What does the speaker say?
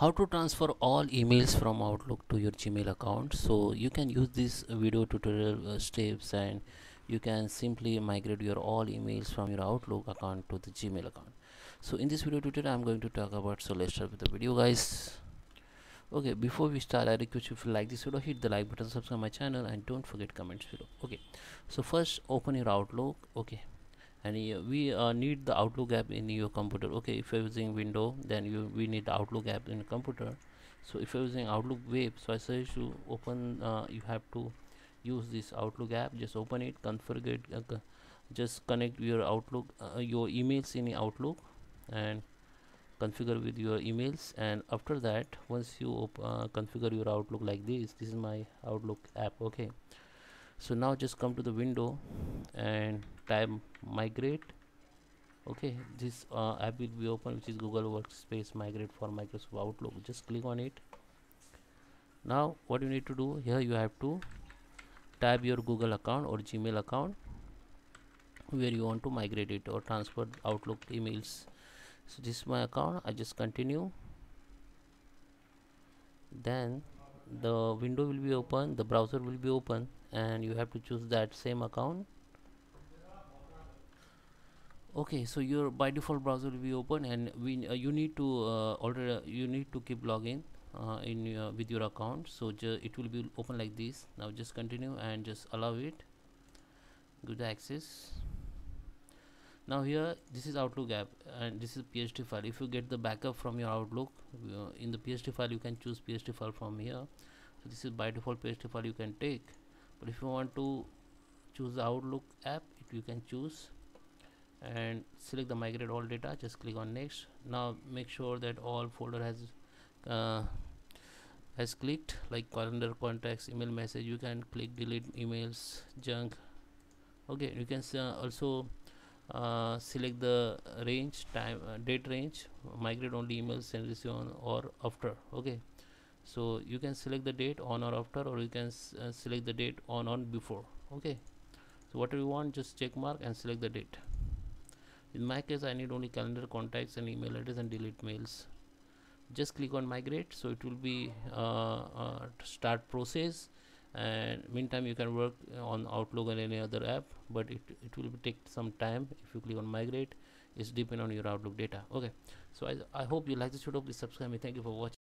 how to transfer all emails from outlook to your gmail account. So you can use this video tutorial uh, steps and you can simply migrate your all emails from your outlook account to the gmail account. So in this video tutorial i'm going to talk about so let's start with the video guys. Okay before we start i request you if you like this video hit the like button subscribe my channel and don't forget comments below. Okay so first open your outlook. Okay and we uh, need the outlook app in your computer. Okay if you're using window then you we need the outlook app in computer. So if you're using outlook web so i suggest you open uh, you have to use this outlook app. Just open it configure it uh, just connect your outlook uh, your emails in outlook and configure with your emails. And after that once you uh, configure your outlook like this this is my outlook app. Okay. So now just come to the window and type migrate. Okay this uh, app will be open which is google workspace migrate for microsoft outlook. Just click on it. Now what you need to do here you have to type your google account or gmail account where you want to migrate it or transfer outlook emails. So this is my account. I just continue. Then the window will be open the browser will be open and you have to choose that same account okay so your by default browser will be open and we uh, you need to uh, already uh, you need to keep logging uh, in your, with your account. So it will be open like this. Now just continue and just allow it. Give the access. Now here this is outlook app and this is pst file. If you get the backup from your outlook uh, in the pst file you can choose pst file from here. So this is by default pst file you can take. But if you want to choose the outlook app it you can choose and select the migrate all data just click on next. Now make sure that all folder has uh, has clicked like calendar contacts email message. You can click delete emails junk. Okay you can uh, also uh, select the range time uh, date range migrate only emails send receive on or after. Okay so you can select the date on or after or you can uh, select the date on on before. Okay so whatever you want just check mark and select the date in my case I need only calendar contacts and email address and delete mails. Just click on migrate so it will be uh, uh, start process. And meantime you can work on outlook and any other app but it, it will take some time if you click on migrate. It's depend on your outlook data. Okay. So I, I hope you like this video. Please subscribe me. Thank you for watching